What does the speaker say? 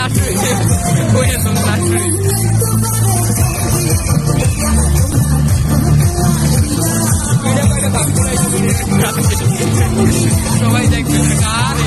nasri. Korean song nasri. সবাই দেখবে আরে